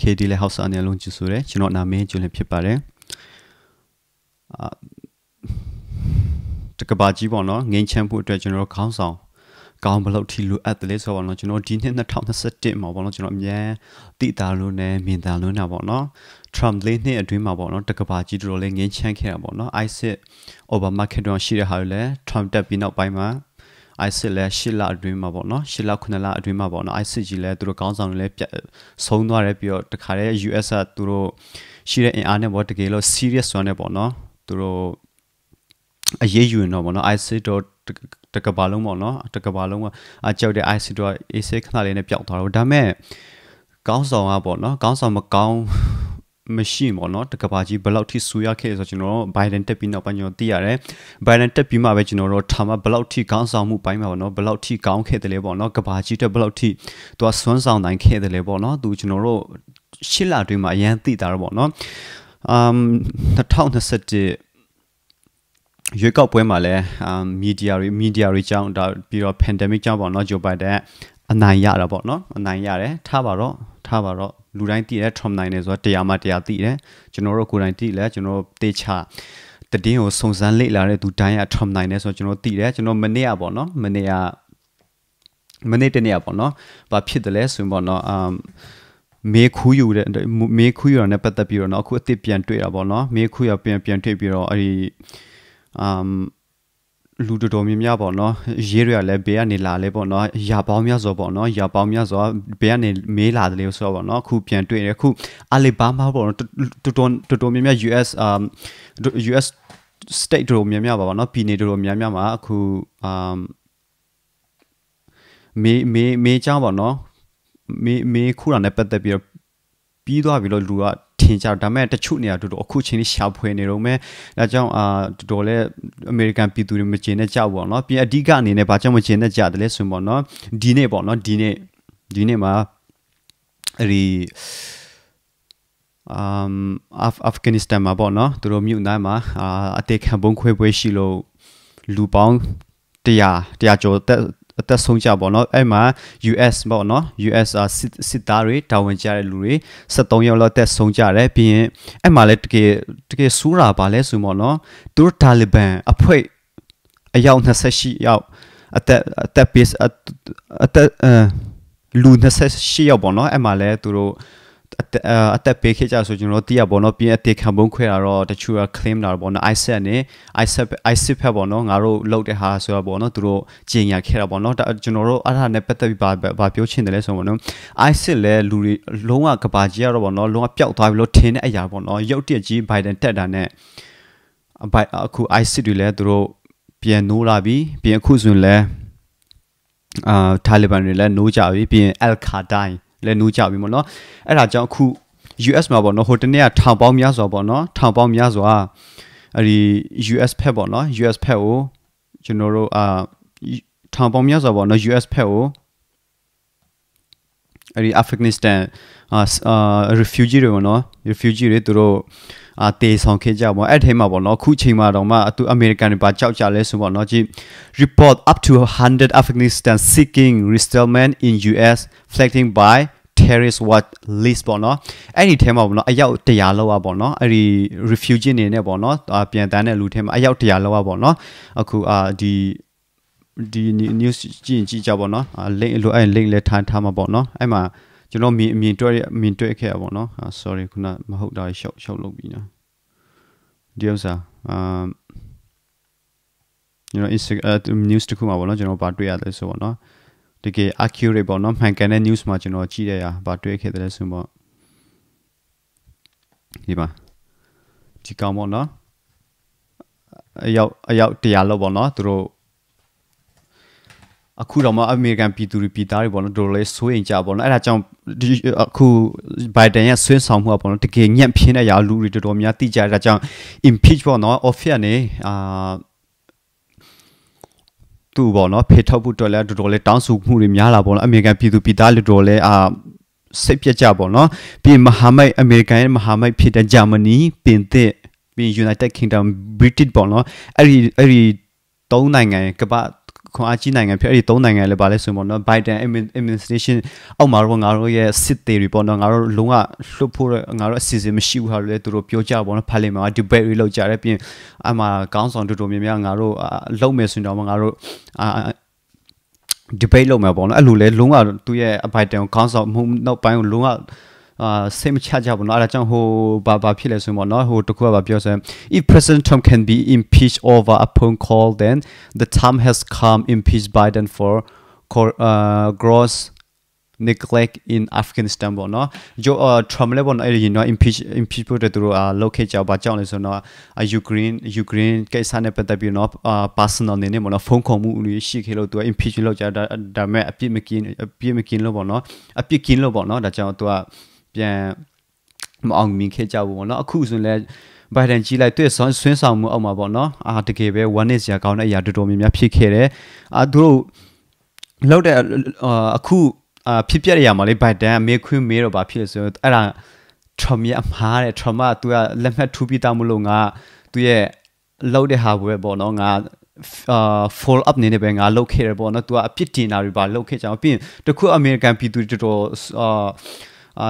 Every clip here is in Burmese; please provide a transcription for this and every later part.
KD လေ house အနေလုံးကျဆိုတယ်ကျွန်တော်နာမည်ကျွလင်ဖြစ်ပါတယ်အာတကဘာကြီးပေါ့နော်ငိမ့်ချမ်းဖို့အတွက်ကျွန်တော်ခေါင်းဆောင်ကောင်းဘလို့ထီလိုအပ်တယ်လေဆိုတော့နော်ကျွန်တော်ဒီနှစ်2021မှာပေါ့နော်ကျွန်တော်အများတိတာလို့နဲ့မြင်တာလို့နာပေါ့နော် Trump လေးနှစ်အတွင်းမှာပေါ့နော်တကဘာကြီးတော်တော်လေးငင်းချမ်းခဲ့တာပေါ့နော် ISIS Obama ခေတ်တော့ရှိတဲ့ဟာတွေလည်း Trump တက်ပြီးနောက်ပိုင်းမှာ ISIS လည်းရှစ်လအတွင်းမှာပေါ့နော်ရှစ်လခုနှစ်လအတွင်းမှာပေါ့နော် ISIS ကြီးလည်းသူတို့ကောင်းဆောင်တွေလည်းဆုံးသွားတယ်ပြီးတော့တခါတည်း US ကသူတို့ရှိတဲ့အင်အားနဲ့ပေါ့တကယ်လို့ serious ဆိုနေပေါ့နော်သူတို့အရေးယူနေတော့ပေါ့နော် ISIS တော့တကဘာလုံးပေါ့နော်တကဘာလုံးကအကြောက်တဲ့ IC တော့ AC ခဏလေးနဲ့ပျောက်သွားတော့ဒါမဲ့ကောင်းဆောင်ကပေါ့နော်ကောင်းဆောင်မကောင်း မရှိပေါ့နော်တကဘာကြီးဘယ်လောက်ထိဆူရခဲ့ဆိုကျွန်တော်တို့ Biden တက်ပြီးနောက်ပိုင်းကျွန်တော်သိရတယ် Biden တက်ပြီးမှပဲကျွန်တော်တို့ထာမဘယ်လောက်ထိကောင်းဆောင်မှုပိုင်းမှာပေါ့နော်ဘယ်လောက်ထိကောင်းခဲ့တယ်လဲပေါ့နော်ကဘာကြီးတက်ဘယ်လောက်ထိသူကစွမ်းဆောင်နိုင်ခဲ့တယ်လဲပေါ့နော်သူကျွန်တော်တို့ရှစ်လအတွင်းမှာအရန်သိတာတော့ပေါ့နော်အမ်2021ရွေးကောက်ပွဲမှာလည်းမီဒီယာတွေမီဒီယာတွေကြောင်းဒါပြီးတော့ pandemic ကြောင့်ပေါ့နော်ဂျိုဘိုင်ဒန်အနိုင်ရတာပေါ့နော်အနိုင်ရတယ်ထားပါတော့ထားပါတော့ လူတိုင်းသိတယ် Trump နိုင်တယ်ဆိုတာတရားမှတရားသိတယ်ကျွန်တော်တို့ကိုယ်တိုင်သိလဲကျွန်တော်တေချာတည်င်းကိုစုံစမ်းလေ့လာတဲ့သူတိုင်းက Trump နိုင်တယ်ဆိုတော့ကျွန်တော်သိတယ်ကျွန်တော်မနေ့ကပေါ့နော်မနေ့ကမနေ့တနေ့ကပေါ့နော်ဘာဖြစ်တယ်လဲဆိုရင်ပေါ့နော်အမ်မေးခူးယူတဲ့မေးခူးယူရတဲ့ပတ်သက်ပြီးတော့เนาะအခုအစ်စ်ပြန်တွေ့တာပေါ့နော်မေးခူးရပြန်ပြန်တွေ့ပြီးတော့အဲ့ဒီအမ် လူတော်တော်များများပေါ့နော်ရေးရလည်းဘေးကနေလာလဲပေါ့နော်ရာပေါင်းများစွာပေါ့နော်ရာပေါင်းများစွာဘေးကနေမေးလာတယ်လို့ဆိုတော့ပေါ့နော်အခုပြန်တွေ့တယ်အခုအလီဘာမာပေါ့နော်တော်တော်တော်တော်များများ US um US state တော်များများပါပေါ့နော်ပြည်နယ်တော်များများမှာအခု um မေးမေးမေးချောင်းပေါ့နော်မေးမေးခုတာနဲ့ပတ်သက်ပြီးတော့ပြီးသွားပြီလို့လူက ထင်ကြဒါပေမဲ့တချို့နေရာတို့အခုချင်းလေးရှာဖွေနေတော့မယ်ဒါကြောင့်အာတော်တော်လေးအမေရိကန်ပြည်သူတွေမကျင်တဲ့ကြောက်ပေါ့နော်ပြီးအဓိကအနေနဲ့ဘာကြောင့်မကျင်တဲ့ကြတယ်လဲဆိုပေါ့နော်ဒီနေ့ပေါ့နော်ဒီနေ့ဒီနေ့မှာအဲ့ဒီအမ်အာဖဂန်နစ္စတန်မှာပေါ့နော်သူတို့မြို့တိုင်းမှာအာအတေခံဘုံခွဲပွဲရှိလို့လူပေါင်း100 100ကျော်တက် အသက်ဆုံးကြပေါ့နော်အဲ့မှာ US ပေါ့နော် US စစ်သားတွေတာဝန်ကျတဲ့လူတွေ73ယောက်လောက်အသက်ဆုံးကြတယ်ပြီးရင်အဲ့မှာလည်းတကယ်တကယ်ဆူးတာပါလဲဆိုပေါ့နော်သူတို့တာလီဘန်အဖွဲ့အယောက်28ယောက်အသက်အသက်ပေးအသက်လူ28ယောက်ပေါ့နော်အဲ့မှာလည်းသူတို့ အသက်ပေးခဲ့ကြဆိုကျွန်တော်သိရပါတော့ပြင်းအသေးခံပုံခွဲတာတော့တချို့က claim လာပေါ့နော် ISET နဲ့ ISET ISET ဖက်ပေါ့နော်ငါတို့လောက်တဲ့ဟာဆိုတော့ပေါ့နော်သူတို့ကြင်ညာခဲ့တာပေါ့နော်ကျွန်တော်တို့အဲ့ဒါနဲ့ပတ်သက်ပြီးဘာဘာပြောချင်တယ်လဲဆိုတော့နော် ISET လဲလူတွေလုံးဝကဘာကြီးရတော့ပေါ့နော်လုံးဝပျောက်သွားပြီလို့ထင်တဲ့အရာပေါ့နော်ရုပ်တရက်ကြီး Biden တက်တာနဲ့အခု ISET တွေလဲသူတို့ပြန်နိုးလာပြီပြန်အခုဆိုရင်လဲအာ Taliban တွေလဲနိုးကြပြီပြီးရင် Al Qaeda လည်းနိုးကြပြီပေါ့နော်အဲ့ဒါကြောင့်အခု US မှာပေါ့နော်ဟိုတနေ့ကထောင်ပေါင်းများစွာပေါ့နော်ထောင်ပေါင်းများစွာအဲ့ဒီ US ဖက်ပေါ့နော် US ဖက်ကိုကျွန်တော်တို့အာထောင်ပေါင်းများစွာပေါ့နော် US ဖက်ကိုအဲ့ဒီအာဖဂန်နစ္စတန်အာ refugee တွေပေါ့နော် refugee တွေသူတို့အာတေဆောင်ခဲ့ကြပေါ့အဲ့ထဲမှာပေါ့နော်ခုချိန်မှာတော့မှအတူအမေရိကန်တွေပါကြောက်ကြလဲဆိုပေါ့နော်ကြည့် report up to 100 Afghanistan seeking resettlement in US flagging by terrorist watch list ပေါ့နော်အဲ့ဒီထဲမှာပေါ့နော်အယောက်100လောက်อ่ะပေါ့နော်အဲ့ဒီ refugee အနေနဲ့ပေါ့နော်ပြန်တန်းတဲ့လူထဲမှာအယောက်100လောက်อ่ะပေါ့နော်အခုအာဒီဒီ news ကြည့်ရင်ကြည့်ကြပါတော့ link လိုအဲ့ link လည်းထားထားမှာပေါ့နော်အဲ့မှာ ကျွန်တော်မြင်မြင်တွေ့မြင်တွေ့ခဲ့ရပါတော့ sorry ခုနမဟုတ်တာရှောက်ရှောက်လုပ်ပြီးနော်ဒီဥစ္စာအာ you know Instagram news တခုမှာပေါ့နော်ကျွန်တော်ဗာတွေ့ရတယ်ဆိုပေါ့နော်တကယ် accurate ပေါ့နော်မှန်ကန်တဲ့ news မှာကျွန်တော်ကြည့်ရရဗာတွေ့ခဲ့တယ်ဆိုပေါ့ဒီမှာဒီကောင်ပေါ့နော်အယောက်အယောက်100လောက်ပေါ့နော်သူတို့ အခုတော့မှအမေရိကန်ပြည်သူတွေပြည်သားတွေပေါ့နော်တို့လည်းစိုးရင်ကြပေါ့နော်အဲ့ဒါကြောင့်အခုဘိုင်ဒန်ရဲ့ဆွင်းဆောင်မှုပေါ့နော်တကယ်ညံ့ပြင်းတဲ့ရာလူတွေတော်တော်များသိကြတဲ့ကြောင့် impeach ပေါ့နော် office နဲ့အာသူ့ပေါ့နော်ဖေထောက်ဖို့တော်လဲတော်တော်လေးတောင်းဆိုမှုတွေများလာပေါ့နော်အမေရိကန်ပြည်သူပြည်သားတွေတော်လဲအာစိတ်ပြက်ကြပေါ့နော်ပြီးမဟာမိတ်အမေရိကန်ရဲ့မဟာမိတ်ဖြစ်တဲ့ဂျာမနီပြင်သစ်ပြီး United Kingdom British ပေါ့နော်အဲ့ဒီအဲ့ဒီသုံးနိုင်ငံကမ္ဘာ ခခွန်အားကြီးနိုင်ငံဖြစ်အဲ့ဒီသုံးနိုင်ငံလည်းပါလဲဆိုပေါ့နော် Biden administration အောက်မှာတော့ငါတို့ရဲ့စစ်သေးတွေပေါ့နော်ငါတို့လုံးဝလွတ်ဖို့ငါတို့အစီအစဉ်မရှိဘူးဟာလည်းသူတို့ပြောကြပေါ့နော်ဖာလီမန်က debate တွေလုပ်ကြတယ်ပြင်အမှကောင်းဆောင်တူတူများများငါတို့လုံးမယ်ဆိုရင်တော့ငါတို့အာ debate လုပ်မှာပေါ့နော်အဲ့လိုလဲလုံးဝသူ့ရဲ့ Biden ကိုခေါင်းဆောင်မှုနောက်ပိုင်းကိုလုံးဝ အာစိတ်မချကြဘူးเนาะအဲ့ဒါကြောင့်ဟိုဘာဘာဖြစ်လဲဆိုရင်ပေါ့เนาะဟိုတခုကဘာပြောစမ်း if president trump can be impeached over a phone call then the time has come impeach biden for uh, gross neglect in afghanistan ပေါ့နော်ဂျို trump လည်းပေါ့နော်အဲ့ဒီနော် impeach impeach ဖို့တဲ့သူတို့အာလောက်ခဲ့ကြပါကြောင်းလဲဆိုတော့ ukraine ukraine ကိစ္စနဲ့ပတ်သက်ပြီးနော် personal နေနဲ့ပေါ့နော်ဖုန်းခေါ်မှုတွေရှိခဲ့လို့သူက impeach လုပ်ကြတာဒါမဲ့အပြစ်မကင်းအပြစ်မကင်းလို့ပေါ့နော်အပြစ်ကင်းလို့ပေါ့နော်ဒါကြောင့်သူက ပြန်မအောင်မြင်ခဲ့ကြဘူးပေါ့နော်အခုဆိုရင်လည်းဘိုင်ဒန်ကြီးလိုက်တွေ့ဆွဆွင်းဆောင်မှုအောက်မှာပေါ့နော်အာတကယ်ပဲ one is ရာကောင်းတဲ့အရာတော်တော်များများဖြစ်ခဲ့တယ်အာသူတို့လောက်တဲ့အခုအာဖြစ်ပြတဲ့နေရာမှာလေဘိုင်ဒန်မေခွင်းမေးတော့ဘာဖြစ်လဲဆိုတော့အဲ့ဒါ Trump ရဲ့အမှားတဲ့ Trump ကသူကလက်မှတ်ထူပြီးသားမလို့ငါသူရဲ့လောက်တဲ့ဟာပဲပေါ့နော်ငါအာ follow up နေနေပဲငါလောက်ခဲ့တယ်ပေါ့နော်သူကအပြစ်တင်တာတွေပါလောက်ခဲ့ကြအောင်ပြီးရင်တခုအမေရိကန်ပြည်သူတော်တော်အာ အာ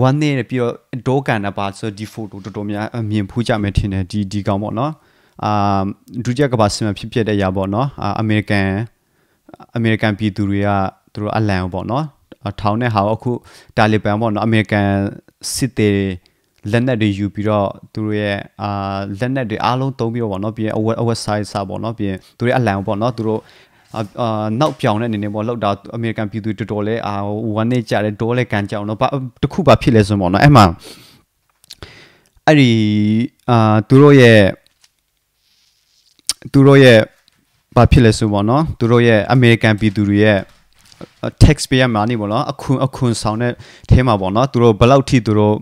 ဝမ်းနေပြီးတော့ဒေါကန်တာပါဆိုဒီဖိုတိုတော်တော်များမြင်ဖူးကြမယ်ထင်တယ်ဒီဒီကောင်ပေါ့နော်အာဒုတိယကမ္ဘာစစ်မှာဖြစ်ဖြစ်တဲ့ຢာပေါ့နော်အာအမေရိကန်အမေရိကန်ပြည်သူတွေကသူတို့အလံပေါ့နော်ထောင်းတဲ့ဟာအခုတာလီဘန်ပေါ့နော်အမေရိကန်စစ်သေးလက်နက်တွေယူပြီးတော့သူတို့ရဲ့အာလက်နက်တွေအားလုံးသုံးပြီးတော့ပေါ့နော်ပြီးရင် award award size စာပေါ့နော်ပြီးရင်သူတို့ရဲ့အလံပေါ့နော်သူတို့ အာနောက်ပြောင်တဲ့အနေနဲ့ပေါ့လောက်တာအမေရိကန်ပြည်သူတော်တော်လဲအာဝမ်းနေကြတယ်ဒေါ်လဲကန်ကြောင်တော့တခုပါဖြစ်လဲဆိုပေါ့နော်အဲ့မှာအဲ့ဒီအာသူတို့ရဲ့သူတို့ရဲ့ဘာဖြစ်လဲဆိုပေါ့နော်သူတို့ရဲ့အမေရိကန်ပြည်သူတွေရဲ့ tax payer money ပေါ့နော်အခွန်အခွန်ဆောင်တဲ့အဲမှာပေါ့နော်သူတို့ဘယ်လောက်ထိသူတို့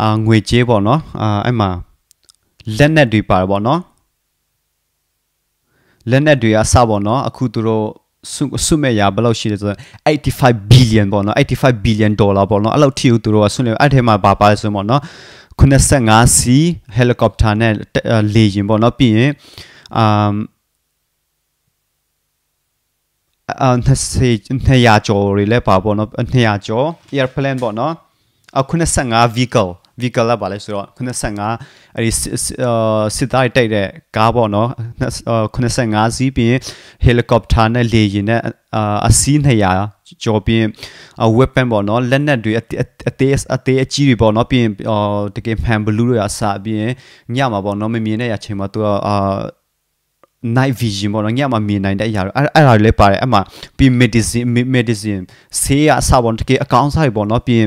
အာငွေကြေးပေါ့နော်အာအဲ့မှာလက်နက်တွေပါတယ်ပေါ့နော် လက်နက်တွေအစပေါ့နော်အခုသူတို့စုစုမဲ့ရဘယ်လောက်ရှိလဲဆိုတော့85 billion ပေါ့နော်85 billion dollar ပေါ့နော်အဲ့လောက်ထိသူတို့ကဆွနေအဲ့ထဲမှာဘာပါလဲဆိုပေါ့နော်85စီဟယ်လီကော်ပတာနဲ့လေယာဉ်ပေါ့နော်ပြီးရင်အမ်အာ200ကျော်တွေလည်းပါပေါ့နော်200ကျော် airplane ပေါ့နော်အခု95 vehicle vehicle လာပါလဲဆိုတော့85အဲဒီစစ်သားတိုက်တဲ့ကားပေါ့နော်85စီးပြီး helicopter နဲ့လေယာဉ်နဲ့အစီး200ကျော်ပြီး weapon ပေါ့နော်လက်နက်တွေအသေးအသေးအကြီးတွေပေါ့နော်ပြီးတကယ်ဖန်ဘလူးတွေအစားပြီးညမှာပေါ့နော်မမြင်တဲ့အချိန်မှာသူကအာ night vision ပေါ့နော်ညမှာမြင်နိုင်တဲ့အရာအဲ့အဲ့ဒါတွေလည်းပါတယ်အဲ့မှာပြီး medicine medicine ဆေးရအစပေါ့တကယ်အကောင်းစားတွေပေါ့နော်ပြီး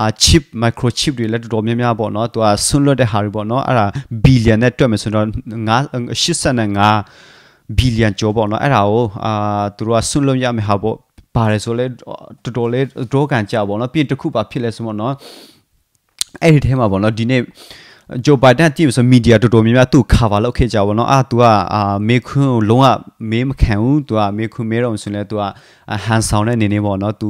အာ chip microchip တွေလည်းတော်တော်များများပေါ့နော်သူကဆွန့်လွတ်တဲ့ဟာတွေပေါ့နော်အဲ့ဒါ billion နဲ့တွက်မယ်ဆိုတော့9 85 billion ကျော်ပေါ့နော်အဲ့ဒါကိုအာသူတို့ကဆွန့်လွတ်ရမယ်ဟာပေါ့ပါတယ်ဆိုလဲတော်တော်လေးဒိုးကန်ကြပေါ့နော်ပြီးတခုပါဖြစ်လဲဆိုပေါ့နော်အဲ့ဒီထဲမှာပေါ့နော်ဒီနေ့ ဂျိုဘိုင်ဒန်ကြည့်ဆိုမီဒီယာတော်တော်များများသူ့ cover လုပ်ခဲ့ကြပါတော့အာ तू ကအာမေခွန်းကိုလုံးဝမေးမခံဘူး तू ကမေခွန်းမေးတော့ဆိုရင်လည်း तू ကဟန်ဆောင်တဲ့နေနေပေါ့နော် तू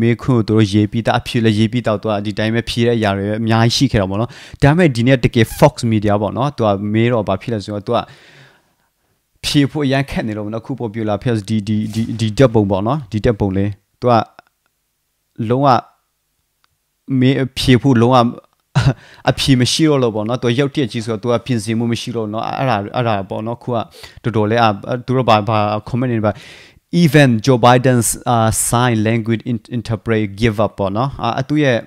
မေခွန်းကိုသူတို့ရေးပြီးသားအဖြစ်လည်းရေးပြီးတော့ तू ကဒီတိုင်းပဲဖြေတဲ့အရာတွေအများကြီးရှိခဲ့တော့ပေါ့နော်ဒါပေမဲ့ဒီနေ့တကယ် Fox Media ပေါ့နော် तू ကမေးတော့ဘာဖြစ်လဲဆိုတော့ तू ကဖြေဖို့ရန်ခက်နေတော့နော်ခုပေါ်ပြလာဖြစ်ဒီဒီဒီဒီတက်ပုံပေါ့နော်ဒီတက်ပုံလေး तू ကလုံးဝမေးဖြေဖို့လုံးဝ အဖြေမရှိတော့လို့ပေါ့နော်သူရုပ်တရက်ကြီးဆိုတော့သူကပြင်ဆင်မှုမရှိတော့နော်အဲ့ဒါအဲ့ဒါပေါ့နော်ခုကတော်တော်လေးအသူတို့ဘာဘာ comment နေပါ even Joe Biden's uh, sign language interpret give up ပေါ့နော်အသူရဲ့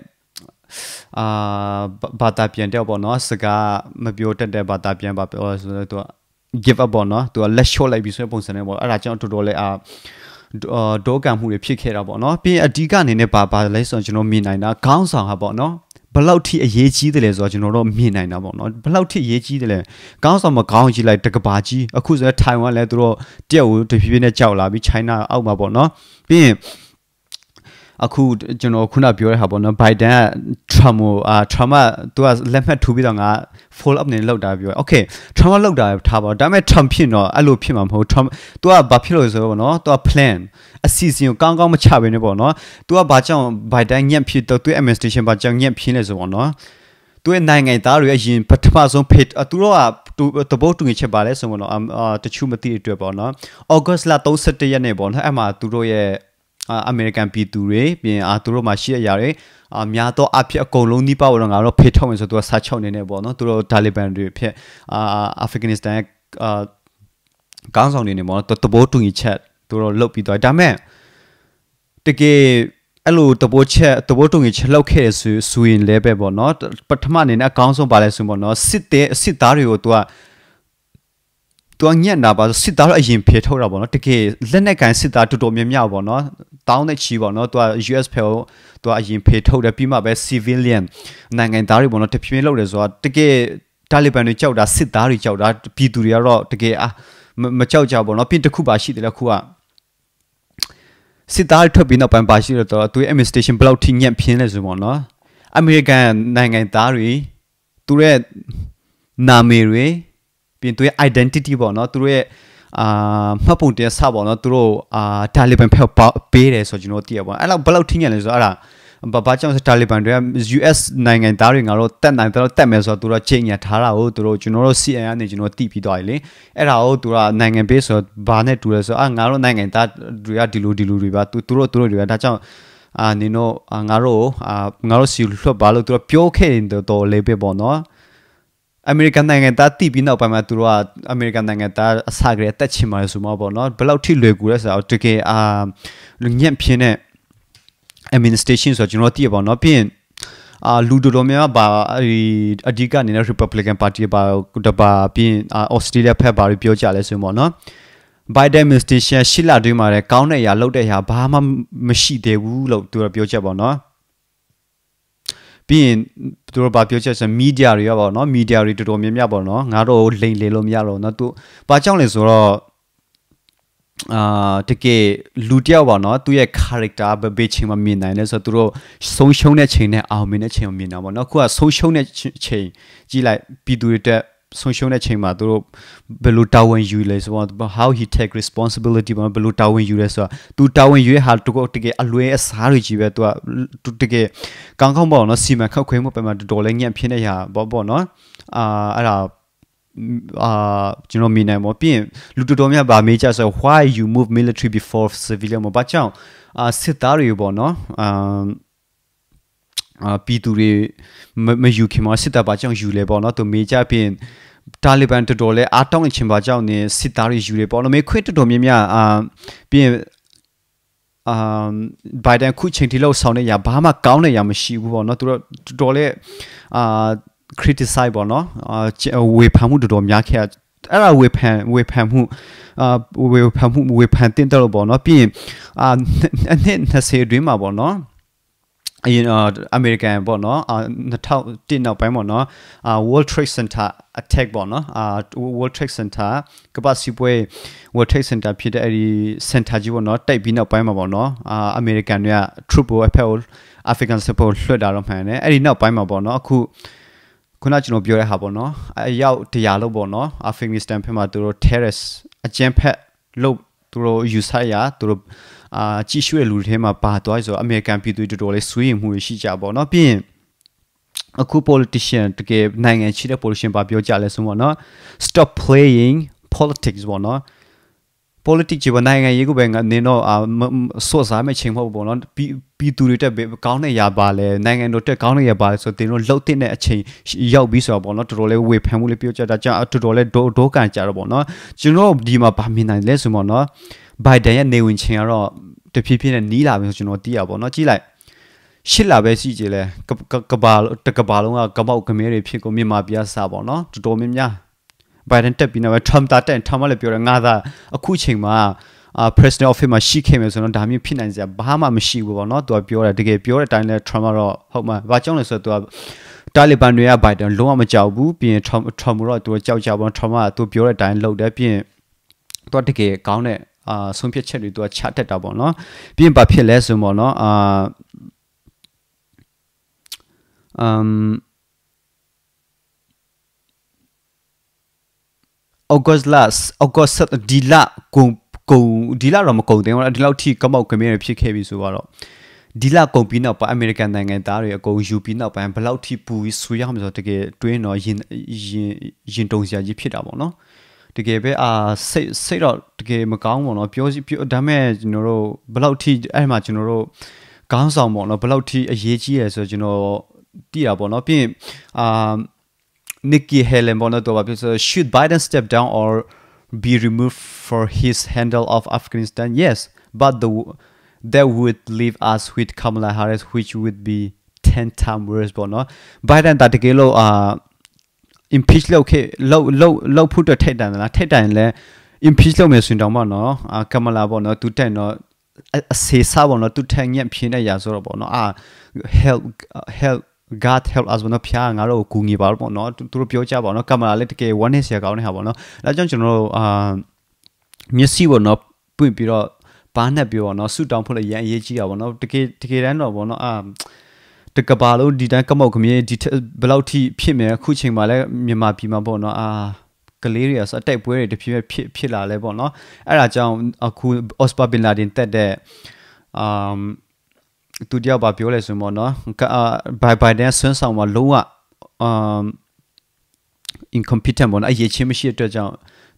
အာဘာသာပြန်တဲ့ပေါ့နော်စကားမပြောတတ်တဲ့ဘာသာပြန်ပါပြောဆိုတော့သူက give up ပေါ့နော်သူကလက်လျှော့လိုက်ပြီးဆိုတဲ့ပုံစံနဲ့ပေါ့အဲ့ဒါကြောင့်တော်တော်လေးအာဒေါကံမှုတွေဖြစ်ခဲ့တာပေါ့နော်ပြီးရင်အဓိကအနေနဲ့ဘာဘာလဲဆိုတော့ကျွန်တော်မြင်နိုင်တာခေါင်းဆောင်ဟာပေါ့နော် ဘလောက်ထိအရေးကြီးတယ်လဲဆိုတော့ကျွန်တော်တို့မြင်နိုင်တာပေါ့နော်ဘလောက်ထိအရေးကြီးတယ်လဲကောင်းဆောင်မကောင်းကြီးလိုက်တကဘာကြီးအခုဆိုထိုင်ဝမ်လဲသူတို့တရက်ကိုတဖြည်းဖြည်းနဲ့ကြောက်လာပြီး China အောက်မှာပေါ့နော်ပြီးရင် အခုကျွန်တော်ခုနပြောတဲ့ဟာပေါ့နော် Biden က Trump ကိုအာ Trump ကသူကလက်မှတ်ထိုးပြီးတော့ငါ follow up နေလောက်တာပြော Okay Trump ကလောက်တာထားပါဒါပေမဲ့ Trump ဖြစ်တော့အဲ့လိုဖြစ်မှာမဟုတ် Trump သူကဘာဖြစ်လို့ဆိုတော့နော်သူက plan အစီအစဉ်ကိုကောင်းကောင်းမချဘဲနဲ့ပေါ့နော်သူကဘာကြောင့် Biden ညံ့ဖြစ်တော့သူ administration ဘာကြောင့်ညံ့ဖြစ်လဲဆိုပေါ့နော်သူရဲ့နိုင်ငံသားတွေအရင်ပထမဆုံးဖေသူတို့ကတဘောတူငေချက်ပါလဲဆိုတော့အာတချို့မသိတဲ့အတွက်ပေါ့နော်ဩဂတ်လ31ရက်နေ့ပေါ့နော်အဲ့မှာသူတို့ရဲ့ အမေရိကန်ပြည်သူတွေပြင်အာသူတို့မှာရှိရရတွေအများတော့အဖြစ်အကုန်လုံးနှိပါတော့ငါတော့ဖေထုတ်မယ်ဆိုသူကစာချုပ်နေနေပေါ့နော်သူတို့တာလီဘန်တွေဖြစ်အာအာဖဂန်နစ္စတန်ရဲ့အာကောင်းဆောင်နေနေပေါ့နော်တဘောတူငေချက်သူတို့လုတ်ပြီးသွားဒါမဲ့တကယ်အဲ့လိုတဘောချက်တဘောတုံကြီးချက်လောက်ခဲ့ဆိုဆိုရင်လည်းပဲပေါ့နော်ပထမအနေနဲ့အကောင်းဆုံးပါလဲဆိုပေါ့နော်စစ်တဲ့စစ်သားတွေကို तू က သူညက်နာပါစစ်သားတော့အရင်ဖေထုတ်တာပေါ့နော်တကယ်လက်နက်ကန်စစ်သားတော်တော်များများပေါ့နော်တောင်းတဲ့ချီပေါ့နော်သူက US ဖေကိုသူကအရင်ဖေထုတ်တယ်ပြီးမှပဲ civilian နိုင်ငံသားတွေပေါ့နော်တဖြည်းဖြည်းလုပ်တယ်ဆိုတာတကယ်တာလီဘန်တွေကြောက်တာစစ်သားတွေကြောက်တာပြည်သူတွေကတော့တကယ်အာမကြောက်ကြဘူးပေါ့နော်ပြင်တစ်ခုပါရှိတယ်လေခုကစစ်သားထွက်ပြီးနောက်ပိုင်းပါရှိတော့သူရဲ့ administration ဘယ်လောက်ထိညံ့ပြင်းလဲဆိုပေါ့နော်အမေရိကန်နိုင်ငံသားတွေသူရဲ့နာမည်တွေ ပြင်သူရဲ့ identity ပေါ့နော်သူရဲ့အာမှတ်ပုံတင်စပေါ့နော်သူတို့အာတာလီဘန်ဖက်ပေးတယ်ဆိုကျွန်တော်သိရပါအဲ့လောက်ဘယ်လောက်ထိညံ့လဲဆိုတော့အဲ့ဒါဘာဘာကြောင့်တာလီဘန်တွေက US နိုင်ငံသားတွေငါတို့တက်နိုင်တော့တက်မယ်ဆိုတော့သူတို့ချိန်ညာထားတာကိုသူတို့ကျွန်တော်တို့ CN ကနေကျွန်တော်တိပြီးသွားပြီလေအဲ့ဒါကိုသူကနိုင်ငံပေးဆိုဘာနဲ့တူလဲဆိုအာငါတို့နိုင်ငံသားတွေကဒီလိုဒီလိုတွေပါသူတို့သူတို့တွေကဒါကြောင့်အာနင်တို့ငါတို့အာငါတို့စီလွှတ်ပါလို့သူတို့ပြောခဲ့တယ်တော့လေးပဲပေါ့နော် အမေရိကန်နိုင်ငံသားတည်ပြီးနောက်ပိုင်းမှာသူတို့ကအမေရိကန်နိုင်ငံသားအစကတည်းကတက်ချင်ပါလေဆိုမှပေါ့နော်ဘယ်လောက်ထိလွယ်ကူလဲဆိုတော့တကယ်အာညံ့ပြင်းတဲ့ administration ဆိုတော့ကျွန်တော်သိရပါတော့ပြီးရင်အာလူတော်တော်များများပါအဲဒီအဓိကအနေနဲ့ Republican Party ပါတပါပြီးရင်အာ Australia ဖက်ပါပြီးပြောကြလဲဆိုပေါ့နော် Biden administration ရှစ်လတွင်းမှာလည်းကောင်းတဲ့အရာလုပ်တဲ့အရာဘာမှမရှိသေးဘူးလို့သူကပြောချက်ပေါ့နော် ပြီးရင်သူတို့ဘာပြောချက်ဆိုမီဒီယာတွေကပေါ့နော်မီဒီယာတွေတော်တော်များများပေါ့နော်ငါတို့လိန်လေလို့မရတော့နော်သူဘာကြောင့်လဲဆိုတော့အာတကယ်လူတယောက်ပါနော်သူရဲ့ character ဘယ်ဘေးချိန်မှာမြင်နိုင်လဲဆိုတော့သူတို့ဆုံးရှုံးတဲ့ချိန်နဲ့အောင်မြင်တဲ့ချိန်ကိုမြင်တာပေါ့နော်ခုကဆုံးရှုံးတဲ့ချိန်ကြည့်လိုက်ပြည်သူတွေတက် ဆုံးရှုံးတဲ့ချိန်မှာသူတို့ဘယ်လိုတာဝန်ယူလဲဆိုတော့ how he take responsibility ဘယ်လိုတာဝန်ယူလဲဆိုတော့သူတာဝန်ယူရဟာတကတကယ်အလွဲအစားတွေကြီးပဲသူကတကယ်ကောင်းကောင်းပေါ့နော်စီမံခန့်ခွဲမှုပဲမှာတော်တော်လေးညံ့ဖြစ်နေရပေါ့ပေါ့နော်အာအဲ့ဒါအာကျွန်တော်မြင်နိုင်ပေါ့ပြီးရင်လူတော်တော်များဗာမေးကြဆို why you move military before civilian မဘာကြောင့်အာစစ်သားတွေပေါ့နော်အာ အာပြည်သူတွေမယူခင်မှာစစ်တပ်ဘာကြောင့်ယူလဲပေါ့နော်သူမေးကြပြီးတာလီဘန်တော်တော်လဲအားတောင်းနေချင်ပါကြောင့်နေစစ်သားတွေယူတယ်ပေါ့နော်မေခွတ်တော်တော်များများအာပြီးရင်အာဘိုင်ဒန်ခုချိန်ထိလောက်ဆောင်နေရဘာမှကောင်းနေရမရှိဘူးပေါ့နော်သူတို့တော်တော်လဲအာ criticize ပေါ့နော်အာဝေဖန်မှုတော်တော်များခဲ့အဲ့ဒါဝေဖန်ဝေဖန်မှုအာဝေဖန်မှုဝေဖန်တင်တယ်လို့ပေါ့နော်ပြီးရင်အာနှစ်20အတွင်းမှာပေါ့နော် အရင်အမေရိကန်ပေါ့နော်2001နောက်ပိုင်းပေါ့နော်အာ World Trade Center attack ပေါ့နော်အာ World Trade Center ကပ္ပစီပွဲ World Trade Center ဖြစ်တဲ့အဲဒီ center ကြီးပေါ့နော်တိုက်ပြီးနောက်ပိုင်းမှာပေါ့နော်အာအမေရိကန်တွေက troop ကိုအဖက်ကို African support လွှတ်တာတော့မှန်တယ်အဲ့ဒီနောက်ပိုင်းမှာပေါ့နော်အခုခုနကျွန်တော်ပြောတဲ့ဟာပေါ့နော်အရောက်တရားလို့ပေါ့နော်အာဖဂန်နစ္စတန်ဖက်မှာသူတို့ terrorist အကြမ်းဖက်လို့သူတို့ယူဆရသူတို့ အာကြီးရွှေလူတွေထဲမှာပါသွားဆိုအမေရိကန်ပြည်သူတော်တော်လေးဆွေးရင်မှုရှိကြပေါ့နော်ပြီးရင်အခု politician တကယ်နိုင်ငံရှိတဲ့ politician ပါပြောကြလဲဆိုပေါ့နော် stop playing politics ပေါ့နော် politics ကြီးဗနိုင်ငံရေးကိုပဲငါနင်တော့အာစော့စားမဲ့ချိန်မဟုတ်ပေါ့နော်ပြည်သူတွေတက်ကောင်းတဲ့ຢာပါလဲနိုင်ငံတို့တက်ကောင်းတဲ့ຢာပါလဲဆိုတင်တို့လှုပ်တဲ့အချိန်ရောက်ပြီးဆိုတော့ပေါ့နော်တော်တော်လေးဝေဖန်မှုလေးပြောကြတာကြာတော်တော်လေးဒိုဒိုကန်ကြတော့ပေါ့နော်ကျွန်တော်ဒီမှာဗာမြင်နိုင်လဲဆိုပေါ့နော် ဘိုင်ဒန်ရဲ့နေဝင်ချိန်ကတော့တဖြည်းဖြည်းနဲ့နီးလာပြီဆိုကျွန်တော်သိရပါတော့ကြည့်လိုက်ရှစ်လာပဲရှိကြလေကဘာတကဘာလုံးကကမောက်ကမဲတွေဖြစ်ကိုမြန်မာပြည်စားပေါ့နော်တော်တော်များများဘိုင်ဒန်တက်ပြီးတော့ထမ်တာတက်ထမ်မလည်းပြောတယ်ငါသာအခုချိန်မှာအာ president office မှာရှိခဲ့မယ်ဆိုတော့ဒါမျိုးဖြစ်နိုင်စရာဘာမှမရှိဘူးပေါ့နော်သူကပြောတယ်တကယ်ပြောတဲ့အတိုင်းလဲ Trump ကတော့ဟုတ်မှာဘာကြောင့်လဲဆိုတော့သူကတာလီဘန်တွေကဘိုင်ဒန်လုံးဝမကြောက်ဘူးပြီးရင် Trump Trump တော့သူကြောက်ကြပါတော့ Trump ကသူပြောတဲ့အတိုင်းလုပ်တယ်ပြီးရင်သူတကယ်ကောင်းတဲ့ အာဆုံးဖြတ်ချက်တွေသူကချတတ်တာပေါ့နော်ပြီးရင်ဘာဖြစ်လဲဆိုပေါ့နော်အာအမ်အောဂတ်လတ်အောဂတ်ဆက်ဒီလာကုံကုံဒီလာတော့မကုံသေးဘူးဒီလောက်ထိကမောက်ကမဲဖြစ်ခဲ့ပြီဆိုတော့ဒီလာကုန်ပြီးနောက်ပိုင်းအမေရိကန်နိုင်ငံသားတွေအကုန်ယူပြီးနောက်ပိုင်းဘယ်လောက်ထိပူပြီးဆွေးရမှာဆိုတကယ်တွင်းတော့ရင်ရင်ရင်တုံစရာကြီးဖြစ်တာပေါ့နော် တကယ်ပဲအာစိတ်စိတ်တော့တကယ်မကောင်းပါတော့ပြောစီပြောဒါမဲ့ကျွန်တော်တို့ဘယ်လောက်ထိအဲ့မှာကျွန်တော်တို့ကောင်းဆောင်ပေါ့နော်ဘယ်လောက်ထိအရေးကြီးရဲဆိုကျွန်တော်သိတာပေါ့နော်ပြီးရင်အာ Nikki Haley ပေါ့နော်တော့ပြောဆို should Biden step down or be removed for his handle of Afghanistan yes but the that would leave us with Kamala Harris which would be 10 times worse ပေါ့နော် Biden တာတကယ်လို့အာ impeach လုပ်ခဲ့လုပ်လုပ်လုပ်ဖို့တော့ထိတ်တန်လားထိတ်တန်လဲ impeach လုပ်မယ်ဆိုရင်တော့ပေါ့နော်အာကမလာပေါ့နော်သူတက်တော့အစေစားပေါ့နော်သူထိုင်ညက်ဖြစ်နေရဆိုတော့ပေါ့နော်အာ help help God help us ဘောနော်ဖျားငါတို့ကူညီပါလို့ပေါ့နော်သူတို့ပြောကြပါတော့ကင်မရာလေးတကယ် one is ရကောင်းနေဟာပေါ့နော်ဒါကြောင့်ကျွန်တော်တို့အာမျက်စိပေါ့နော်ပွင့်ပြီးတော့ဘာနဲ့ပြောပေါ့နော်ဆူတောင်းဖို့လည်းရန်အရေးကြီးတာပေါ့နော်တကယ်တကယ်တမ်းတော့ပေါ့နော်အာ တကဘာလုံးဒီတိုင်းကမောက်ခမင်းဒီဘယ်လောက်ထိဖြစ်မယ်အခုချိန်မှာလည်းမြန်မာပြည်မှာပေါ့နော်အာကလေးတွေဆိုအတိုက်ပွဲတွေတဖြည်းဖြည်းဖြစ်ဖြစ်လာလဲပေါ့နော်အဲ့ဒါကြောင့်အခုအော့စပါဘင်လာဒင်တက်တဲ့အမ်သူတယောက်ပါပြောလဲဆိုပေါ့နော်ဘိုင်ဘိုင်ဒန်ဆွန်းဆောင်မှာလုံးဝအမ် incompetent ပေါ့နော်အရေးချင်းမရှိတဲ့အတွက်ကြောင့်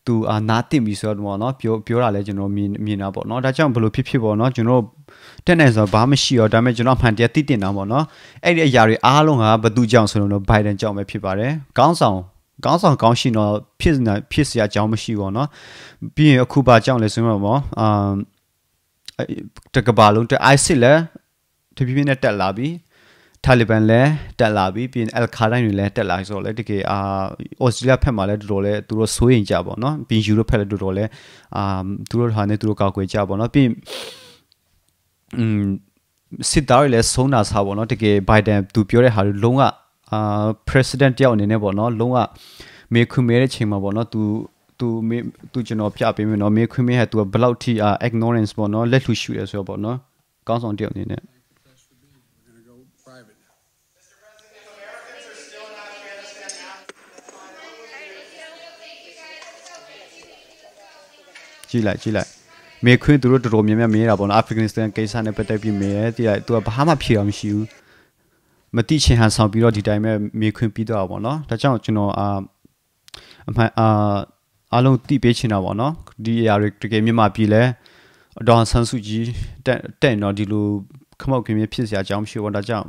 သူအာနာတင်ပြီဆိုတော့ပေါ့နော်ပြောပြောတာလဲကျွန်တော်မြင်မြင်တာပေါ့နော်ဒါကြောင့်ဘလို့ဖြစ်ဖြစ်ပေါ့နော်ကျွန်တော်တက်နေဆိုတော့ဘာမှရှိရောဒါပေမဲ့ကျွန်တော်မှန်တရားသိတင်တာပေါ့နော်အဲ့ဒီအရာတွေအားလုံးကဘသူကြောင့်ဆိုတော့ဘိုင်ဒန်ကြောင့်ပဲဖြစ်ပါတယ်ကောင်းဆောင်ကောင်းဆောင်ကောင်းရှိတော့ဖြစ်နေဖြစ်စရာအကြောင်းမရှိပါတော့ပြီးရင်အခုပါကြောင့်လဲဆိုတော့ပေါ့အာတကဘာလုံးတ IC လဲတပြင်းပြင်းနဲ့တက်လာပြီ တာလီဘန်လည်းတက်လာပြီပြီးရင်အယ်ခါတိုင်းတွေလည်းတက်လာဆိုတော့လေတကယ်အာဩစတြေးလျဖက်မှာလည်းတော်တော်လေးသူတို့စိုးရင်ကြပါတော့ပြီးယူရိုဖက်လည်းတော်တော်လေးအာသူတို့ဟာနေသူတို့ကောက်ွယ်ကြပါတော့ပြီးอืมစစ်သားတွေလည်းဆုံးတာစားပါတော့တကယ်ဘိုင်ဒန်သူပြောတဲ့ဟာတွေလုံးဝအာ president တယောက်အနေနဲ့ပေါ့နော်လုံးဝမေခွမေတဲ့ချိန်မှာပေါ့နော်သူသူမေသူကျွန်တော်ပြပေးမယ်နော်မေခွမေဟဲ့သူဘယ်လောက်ထိ ignorance ပေါ့နော်လက်လှူရှူရဆိုတော့ပေါ့နော်ကောင်းဆောင်တယောက်အနေနဲ့ ကြည့်လိုက်ကြည့်လိုက်မေခွင်းသူတို့တော်တော်များများမေးတာပေါ့နော်အာဖဂန်နစ္စတန်ကိစ္စနဲ့ပတ်သက်ပြီးမေးတယ်တိလိုက်သူကဘာမှဖြေအောင်မရှိဘူးမတိချင်ဟန်ဆောင်ပြီးတော့ဒီတိုင်းပဲမေခွင်းပြီးတော့ပေါ့နော်ဒါကြောင့်ကျွန်တော်အာအမှန်အာအားလုံးတိပေးချင်တာပေါ့နော်ဒီအရာတွေတကယ်မြန်မာပြည်လဲအတော်ဆန်းစုကြည်တက်တက်တော့ဒီလိုခမောက်ခင်ဖြစ်စရာအကြောင်းမရှိဘူးဒါကြောင့်